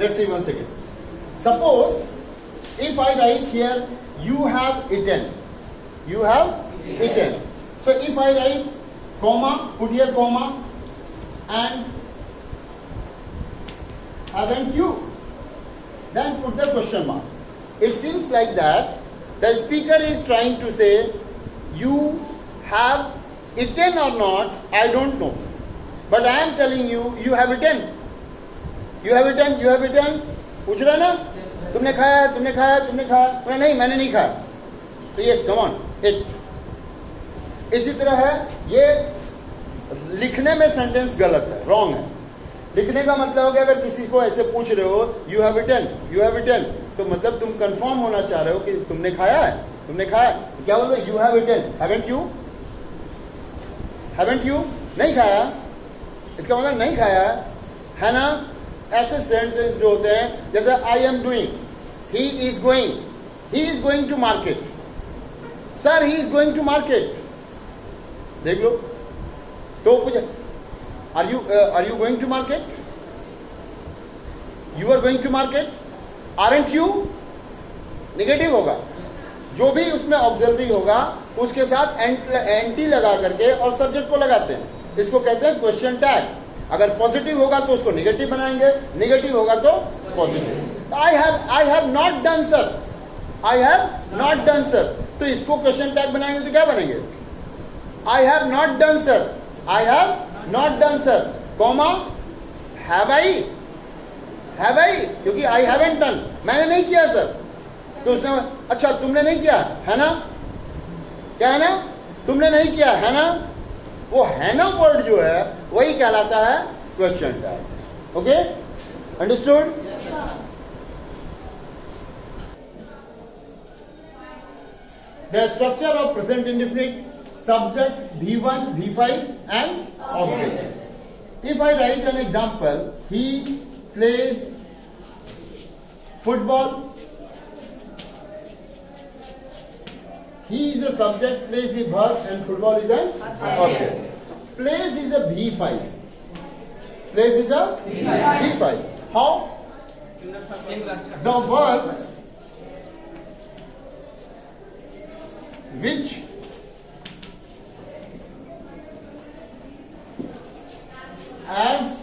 let's see once again. Suppose if I write here, you have eaten. You have eaten. So if I write comma, put here comma, and haven't you? Then put the question mark. It seems like that the speaker is trying to say, you have eaten or not, I don't know. But I am telling you, you have eaten. You have eaten, you have eaten. पूछ रहा ना? तुमने खाया तुमने खाया तुमने खाया। बोला नहीं मैंने नहीं खाया. तो यस कम ऑन इट इसी तरह है ये लिखने में सेंटेंस गलत है रॉन्ग है। लिखने का मतलब हो कि अगर किसी को ऐसे पूछ रहे हो you have eaten you have eaten तो मतलब तुम कंफर्म होना चाह रहे हो कि तुमने खाया है तुमने खाया तो क्या बोलो you have eaten haven't you haven't you नहीं खाया। इसका मतलब नहीं खाया है ना? ऐसे सेंटेंस जो होते हैं, जैसे I am doing he is going he is going to market sir he is going to market देख लो तो पूछे are you are you going to market you are going to market aren't you negative होगा। जो भी उसमें ऑब्जर्वरी होगा, उसके साथ एंटी लगा करके और सब्जेक्ट को लगाते हैं। इसको कहते हैं क्वेश्चन टैग अगर पॉजिटिव होगा तो उसको निगेटिव बनाएँगे निगेटिव होगा तो positive I have I have not done sir I have not done sir तो इसको क्वेश्चन टैग बनाएँगे तो क्या बनेंगे? I have not done sir I have not done sir comma have I have I क्योंकि I haven't done मैंने नहीं किया सर तो उसने अच्छा तुमने नहीं किया, है ना? क्या है ना? तुमने नहीं किया, है ना? वो है ना वर्ड जो है वही कहलाता है question type okay understood the structure of present indefinite subject v one v five and object if I write an example he plays football he is a subject plays a birth and football is an object Plays is a B five. Place is a V5. How? The verb which adds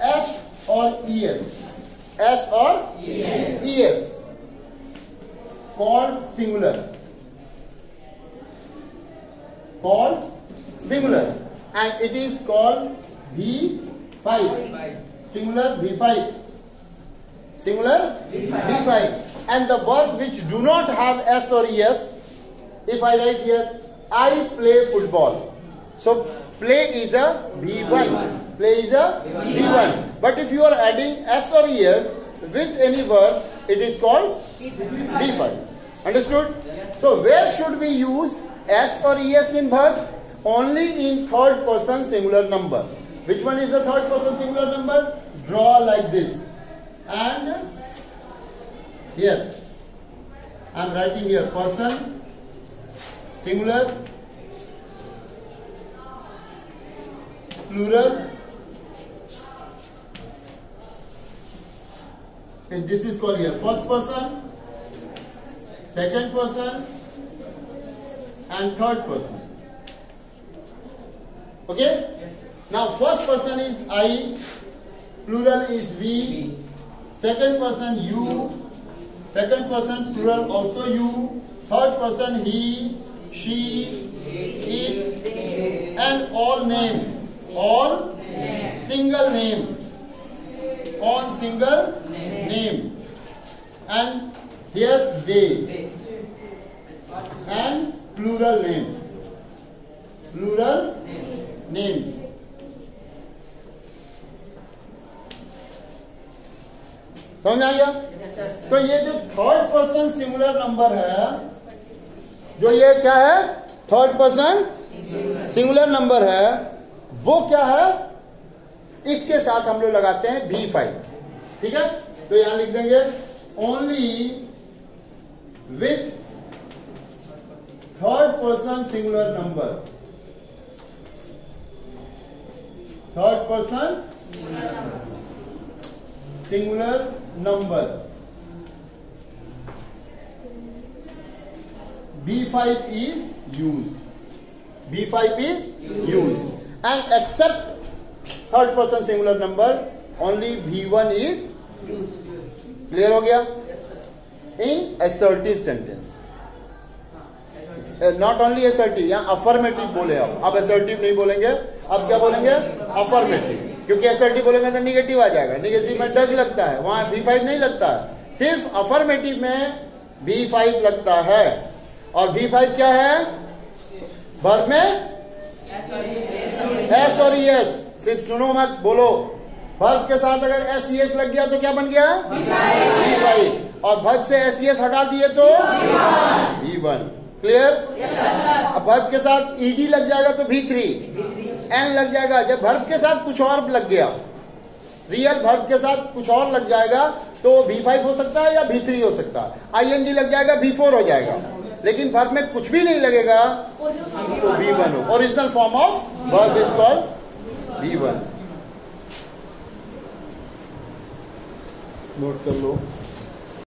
s or es s or es, es called singular called singular and it is called v5 singular v5 singular v5 and the verb which do not have s or es if I write here, I play football. So play is a V1. Play is a V1. But if you are adding S or ES with any verb, it is called V5. Understood? So where should we use S or ES in verb? Only in third person singular number. Which one is the third person singular number? Draw like this. And here. I am writing here person singular plural and this is called here first person second person and third person okay now first person is i plural is we second person you second person plural also you third person he she, it, and all name. All single name. On single name. And here they. And plural name. Plural names. समझ आ गया? तो ये जो third person singular number है जो ये क्या है? थर्ड पर्सन सिंगुलर नंबर है वो क्या है? इसके साथ हम लोग लगाते हैं बी फाइव ठीक है? तो यहाँ लिख देंगे only with third person singular number third person singular number B5 is used. B5 is used. used. And except third person singular number, only V1 is used. clear हो गया in assertive sentence. Not only assertive यहाँ affirmative बोले आप अब assertive नहीं बोलेंगे अब क्या बोलेंगे? अफर्मेटिव क्योंकि असर्टिव बोलेंगे तो निगेटिव आ जाएगा। निगेटिव में डज लगता है। वहाँ बी फाइव नहीं लगता है। सिर्फ़ अफर्मेटिव में बी फाइव लगता है। और बी फाइव क्या है? वर्ब में? एस और एस सिर्फ़ सुनो मत बोलो। वर्ब के साथ अगर एस एस लग गया तो क्या बन गया? बी फाइव और वर्ब से एस एस हटा दिए तो? बी वन क्लियर अब वर्ब के साथ ईडी लग जाएगा तो भी थ्री एन लग जाएगा। जब वर्ब के साथ कुछ और लग गया रियल वर्ब के साथ कुछ और लग जाएगा तो भी फाइव हो सकता है या भी थ्री हो सकता है। आई एन जी लग जाएगा भी फोर हो जाएगा। लेकिन वर्ब में कुछ भी नहीं लगेगा तो बी वन हो। Original form of verb is called B one note कर लो।